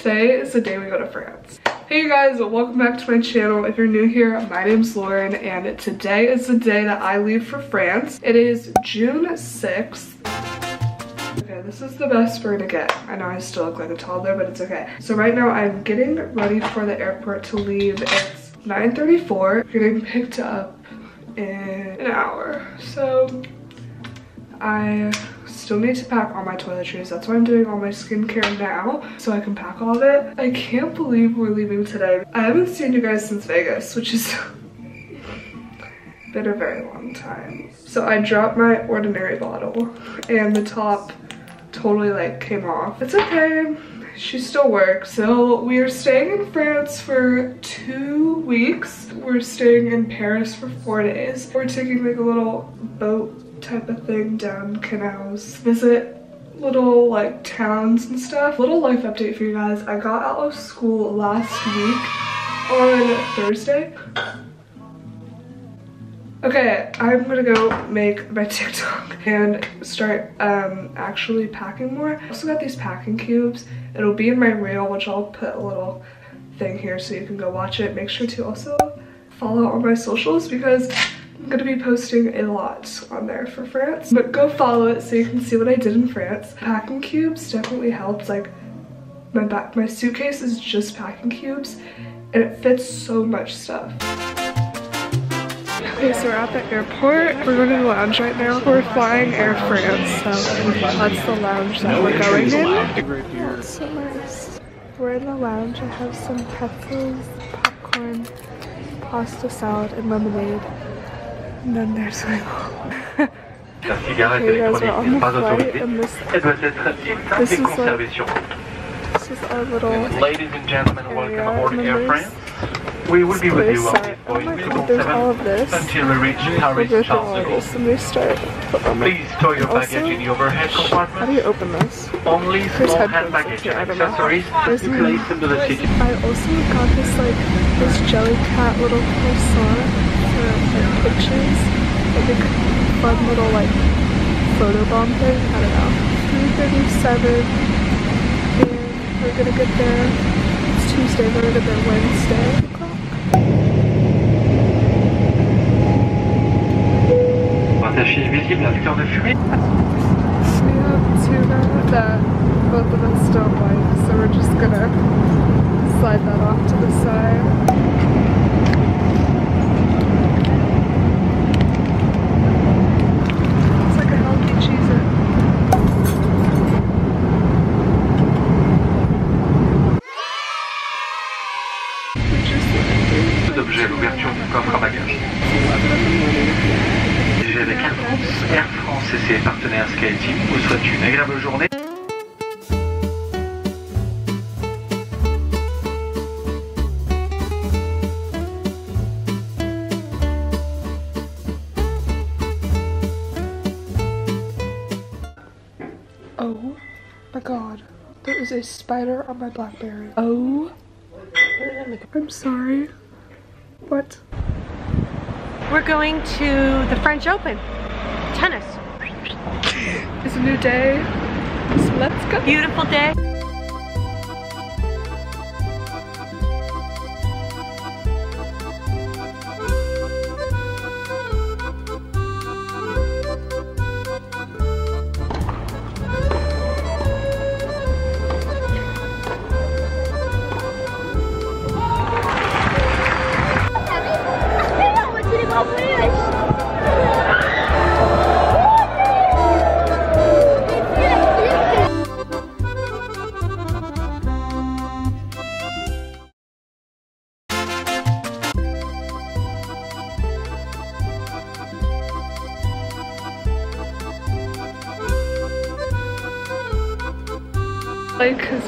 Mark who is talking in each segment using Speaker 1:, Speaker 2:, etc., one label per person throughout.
Speaker 1: Today is the day we go to France. Hey you guys, welcome back to my channel. If you're new here, my name's Lauren and today is the day that I leave for France. It is June 6th. Okay, this is the best we're gonna get. I know I still look like a toddler, but it's okay. So right now I'm getting ready for the airport to leave. It's 9.34, getting picked up in an hour. So I still need to pack all my toiletries. That's why I'm doing all my skincare now, so I can pack all of it. I can't believe we're leaving today. I haven't seen you guys since Vegas, which is been a very long time. So I dropped my ordinary bottle and the top totally like came off. It's okay she still works. So we are staying in France for two weeks. We're staying in Paris for four days. We're taking like a little boat type of thing down canals, visit little like towns and stuff. Little life update for you guys. I got out of school last week on Thursday. Okay, I'm gonna go make my TikTok and start um, actually packing more. I also got these packing cubes. It'll be in my reel, which I'll put a little thing here so you can go watch it. Make sure to also follow all my socials because I'm gonna be posting a lot on there for France. But go follow it so you can see what I did in France. Packing cubes definitely helps. Like my back, my suitcase is just packing cubes and it fits so much stuff. Okay, so we're at the airport. We're going to the lounge right now. We're flying Air France, so that's the lounge that we're going in. So nice. We're in the lounge. I have some pretzels, popcorn, pasta salad, and lemonade. And then there's my mom. okay, guys, we're on the flight, and this, this is like, this is our little Ladies and gentlemen, welcome aboard Air France. We will be with you on this Boeing 777 until we reach Paris Charles de Gaulle. Please store your baggage in the overhead compartment. How do you open this? Only small hand baggage and accessories. You place them to the seat. I also got this like this Jellycat little croissant for pictures. Like a fun little like photo bomb thing. I don't know. 337 and we're gonna get there. It's Tuesday, we're gonna get there Wednesday. Rattaché visible à vecteur de fumée. We have tuna that both of us don't like, so we're just gonna slide that off to the side. Partenaires vous souhaite une agréable journée. Oh my god, there is a spider on my Blackberry. Oh, I'm sorry. What?
Speaker 2: We're going to the French Open. Tennis.
Speaker 1: It's a new day. So let's go.
Speaker 2: Beautiful day.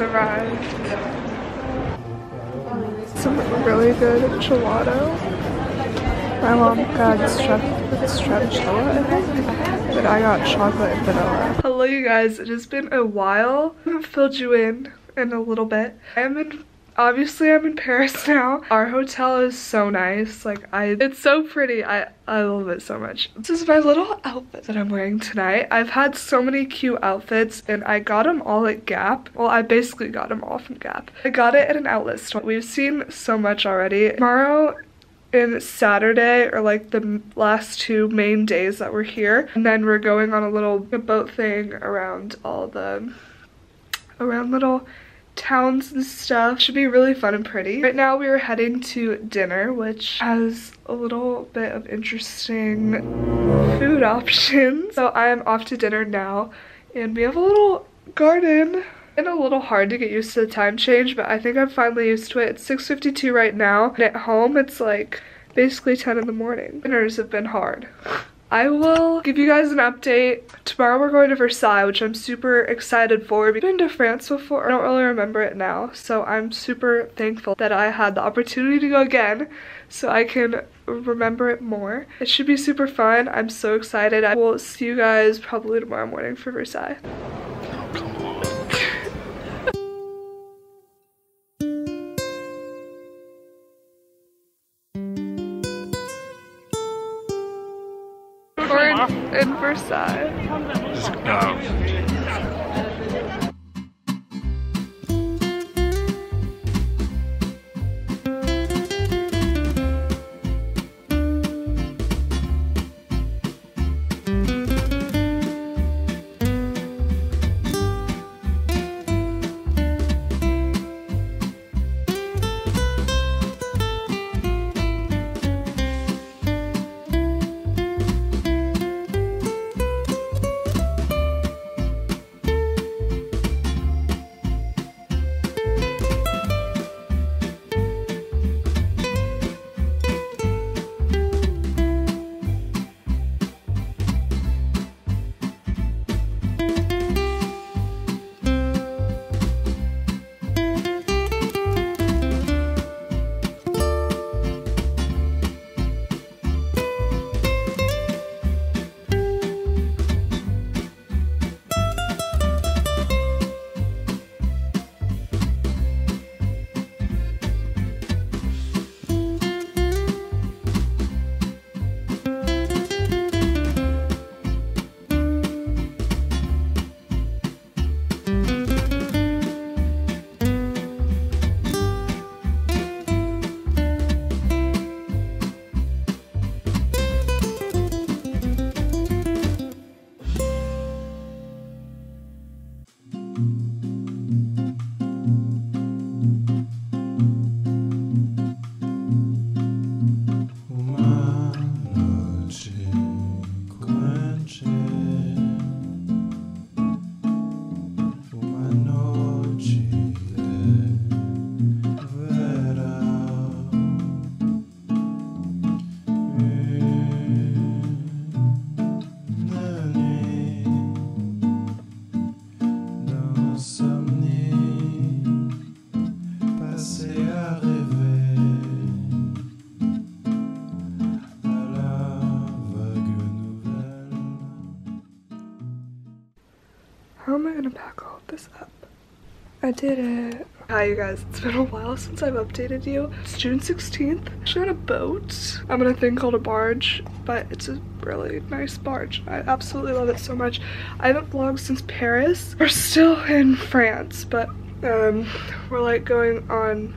Speaker 1: Arrived. Some really good gelato. My mom got stracciatella, I think, but I got chocolate and vanilla. Hello you guys, it has been a while. I haven't filled you in in a little bit. I'm in obviously I'm in Paris now. Our hotel is so nice. Like I, it's so pretty. I, I love it so much. This is my little outfit that I'm wearing tonight. I've had so many cute outfits and I got them all at Gap. Well, I basically got them all from Gap. I got it at an outlet store. We've seen so much already. Tomorrow and Saturday are like the last two main days that we're here. And then we're going on a little boat thing around all the, around little towns and stuff. Should be really fun and pretty. Right now we are heading to dinner, which has a little bit of interesting food options. So I am off to dinner now and we have a little garden and a little hard to get used to the time change, but I think I'm finally used to it. It's 6.52 right now, and at home it's like basically 10 in the morning. Dinners have been hard. I will give you guys an update. Tomorrow we're going to Versailles, which I'm super excited for. I've been to France before. I don't really remember it now, so I'm super thankful that I had the opportunity to go again so I can remember it more. It should be super fun. I'm so excited. I will see you guys probably tomorrow morning for Versailles. In Versailles. How uh, of this up? I did it. Hi you guys, it's been a while since I've updated you. It's June 16th. I'm on a boat. I'm on a thing called a barge, but it's a really nice barge. I absolutely love it so much. I haven't vlogged since Paris. We're still in France, but um, we're like going on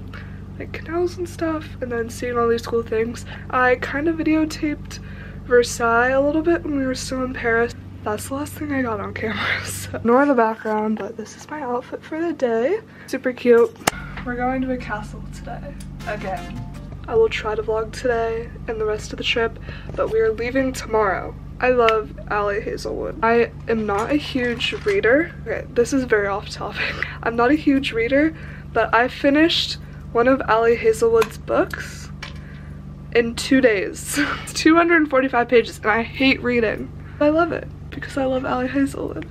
Speaker 1: like canals and stuff and then seeing all these cool things. I kind of videotaped Versailles a little bit when we were still in Paris that's the last thing I got on camera. So. Ignore the background, but this is my outfit for the day. Super cute. We're going to a castle today, again. I will try to vlog today and the rest of the trip, but we are leaving tomorrow. I love Ali Hazelwood. I am not a huge reader. Okay, this is very off topic. I'm not a huge reader, but I finished one of Ali Hazelwood's books in two days. it's 245 pages and I hate reading. I love it because I love Ali Hazelwood.